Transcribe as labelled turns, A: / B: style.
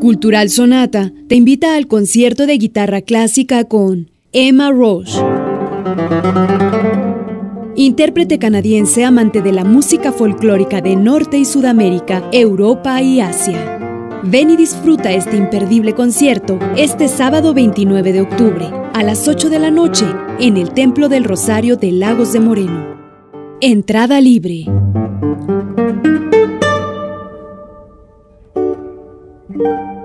A: Cultural Sonata te invita al concierto de guitarra clásica con Emma Roche. Intérprete canadiense amante de la música folclórica de Norte y Sudamérica, Europa y Asia. Ven y disfruta este imperdible concierto este sábado 29 de octubre a las 8 de la noche en el Templo del Rosario de Lagos de Moreno. Entrada libre.
B: Música